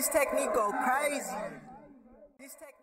This technique go crazy. This technique